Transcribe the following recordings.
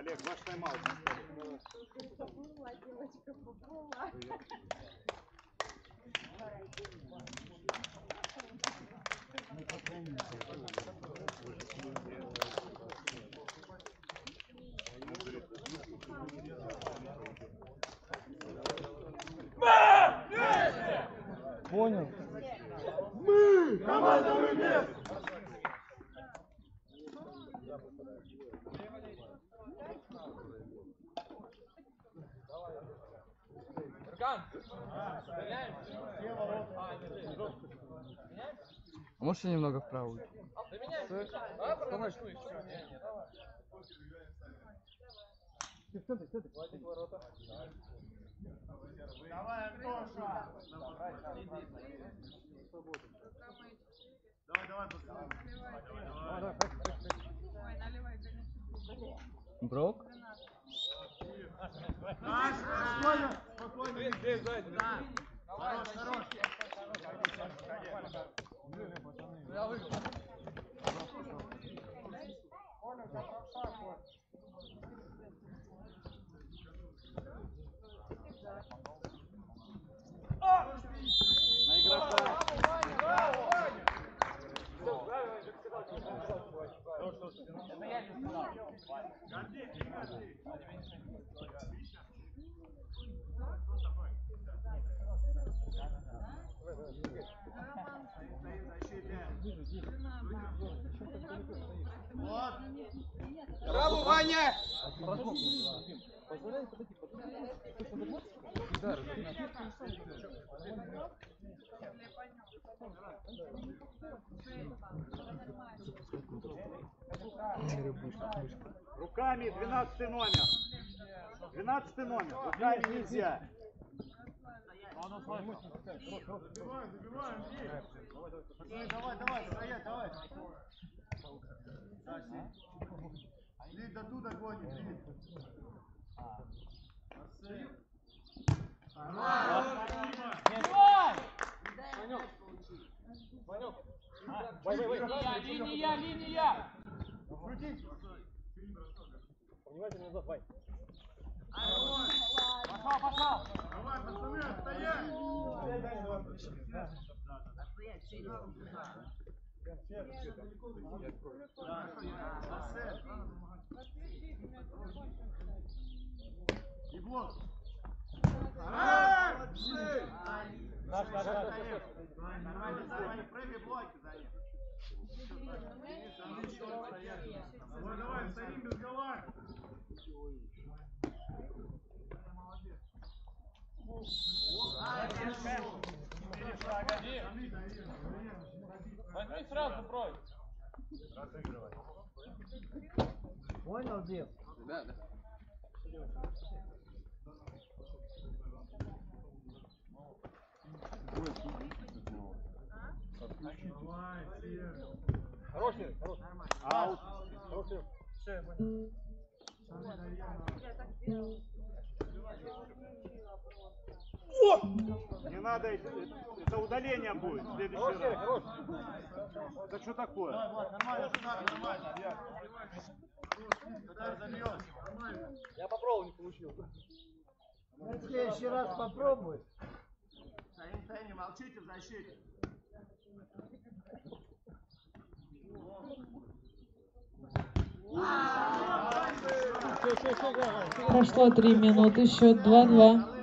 Олег, ваш тайм-аут. Побыла девочка, побыла. Понял. Я немного вправо? Давай, Антоша. Давай, давай. Давай, давай. Брок? Наш, спокойно, спокойно. Да. Хорош, хорош. 不知道为什么。Ваня! Руками 12 номер. 12 номер. Руками нельзя. Давай, давай, стоять, давай. Лид, до туда гонит, Лид. Линия, линия, линия! Пошел, пошел! Давай, пацаны, стоять! И блок. Наш, наш, наш. Нормально, нормально, прыгай, блоки за ним. Давай, давай, стоим без гола. Возьми сразу брой! Понял, дед? Да, да. Хороший, хороший. Аут. Хороший. Все, я понял. Делала. Не надо, это, это удаление будет в следующий Хороший, раз. хороший. Это что такое? Нормально, нормально. Когда зальешь? Нормально. Я попробовал, не получил. В следующий раз попробуй. Молчите защите. Прошло три минуты, счет 2-2.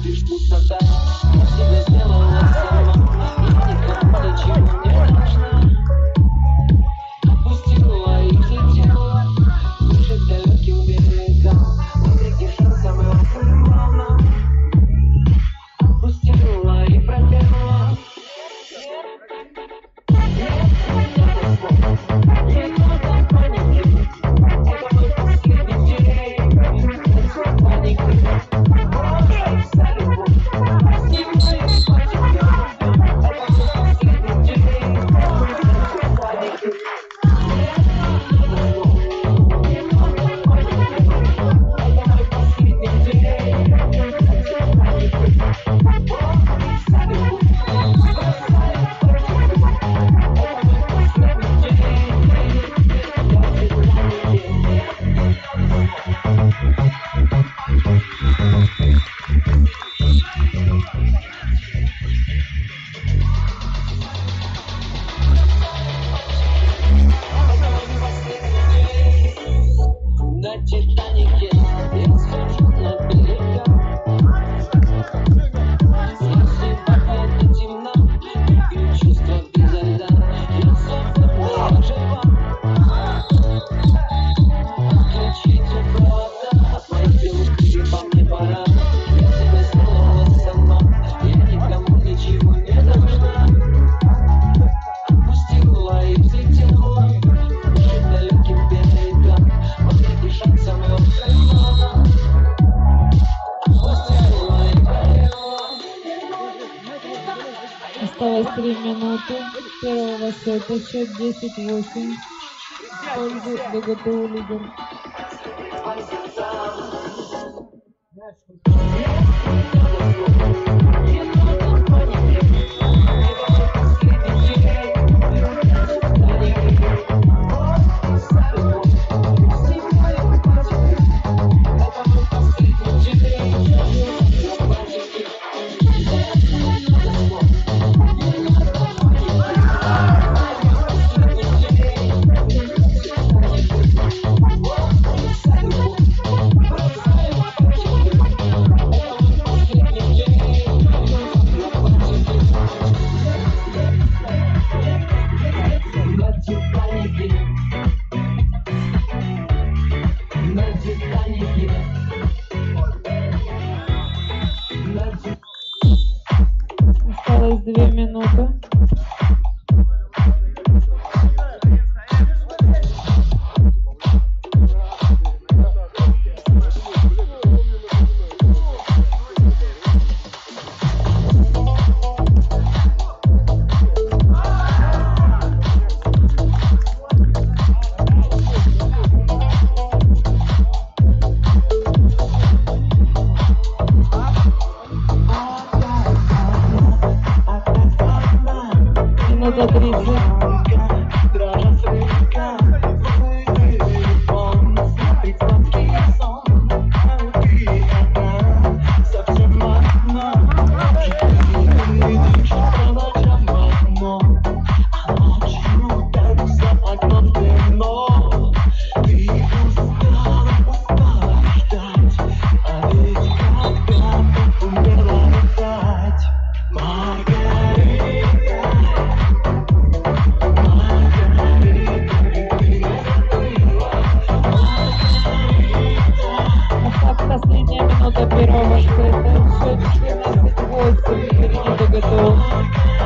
disputa tá, assim é picture the situation on the Gatoligan. Yes. все, все, все, все, все, все, все, все,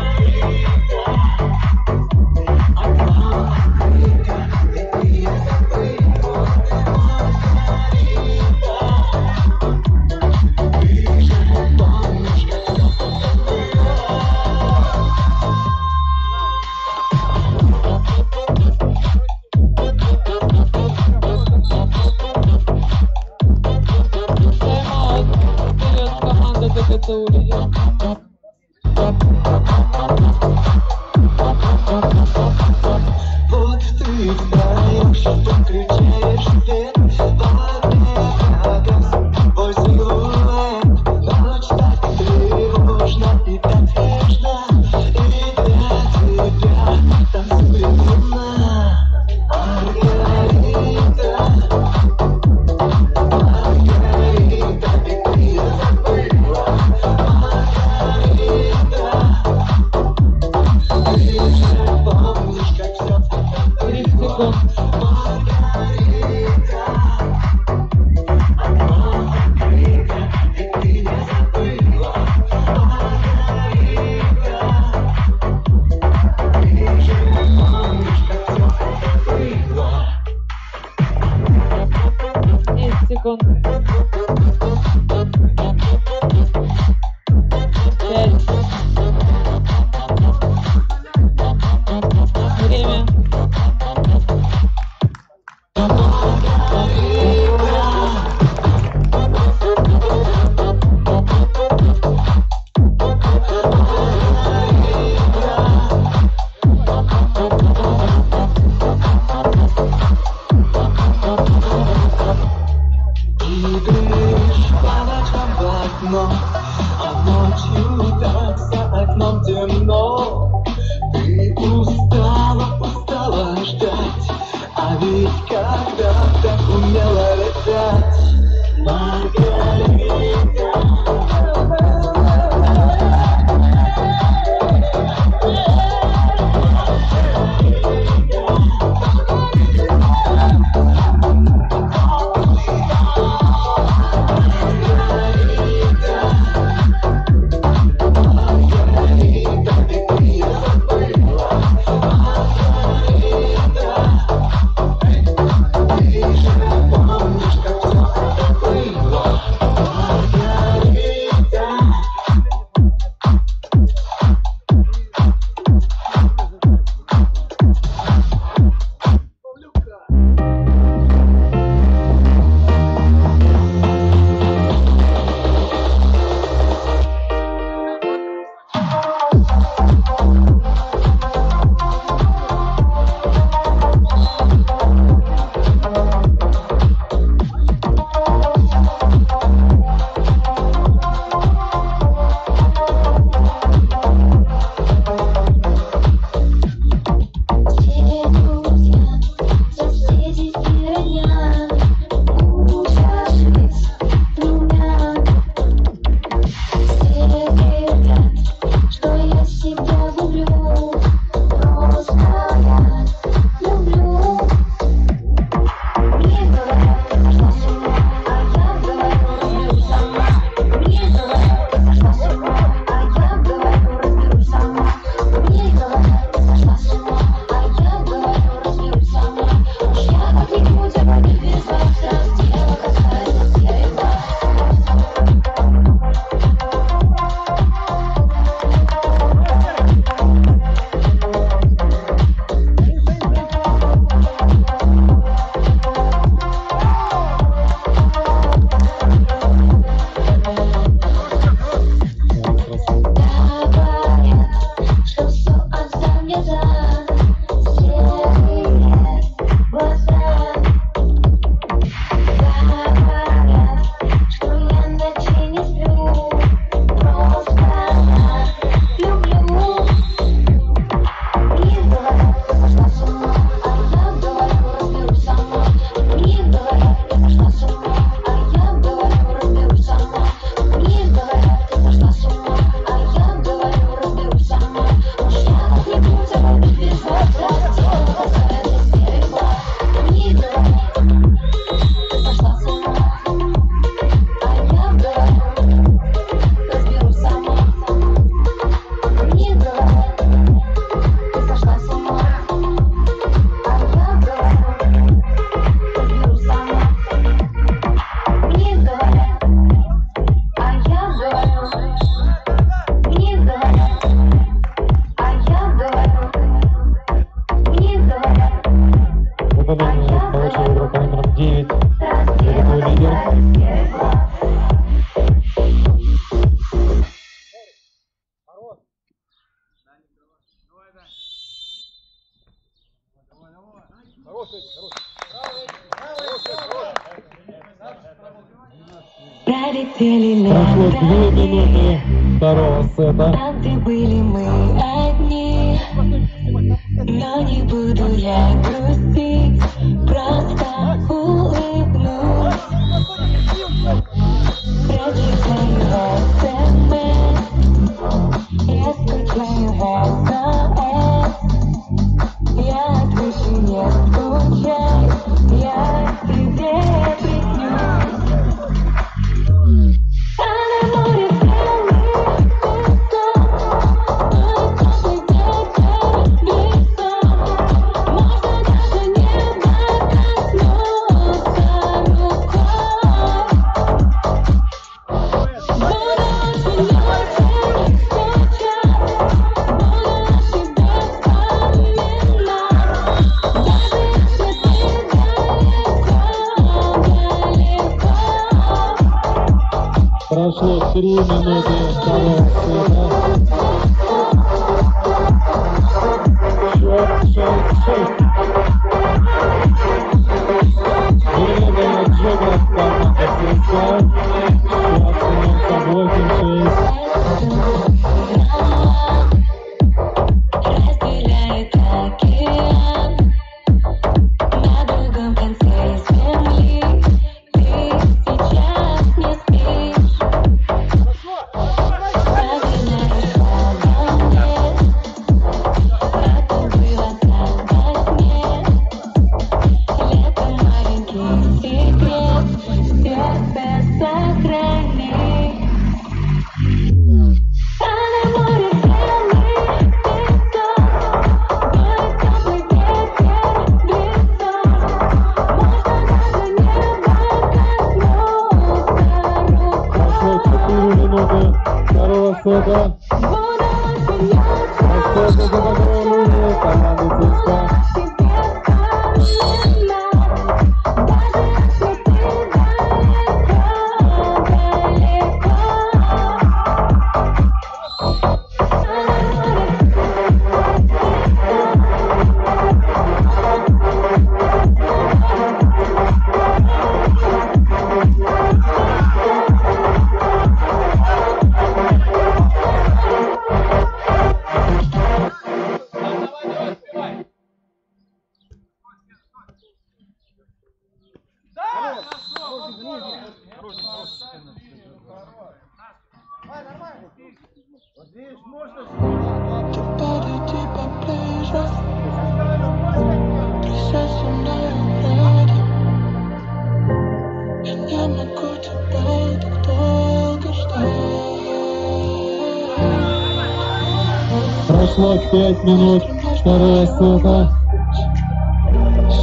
прошло две минуты второго сета. А Танцы были мы одни, но не буду я грустить, öğretmeni karısına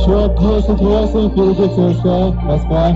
Şu diyorsun diyorsun fiili Türkçe basma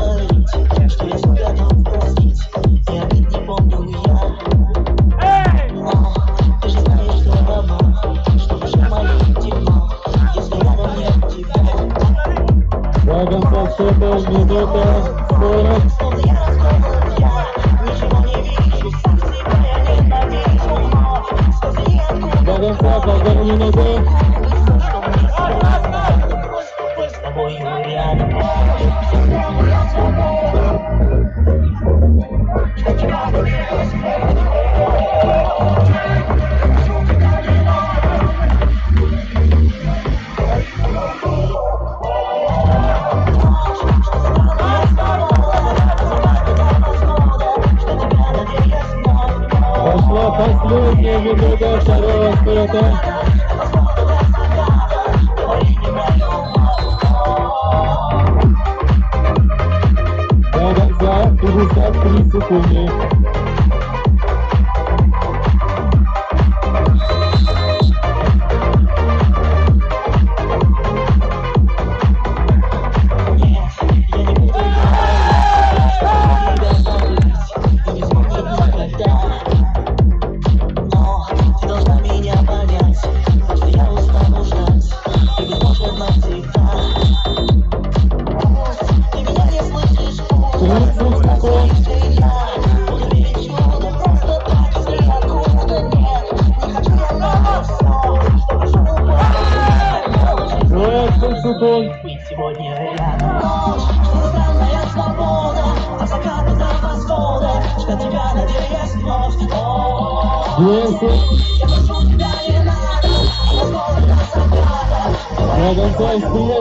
Oh. Muita tristeza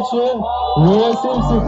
说，我是不是疯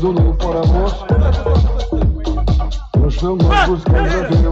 do Lu por amor. Nós filmamos, gravamos.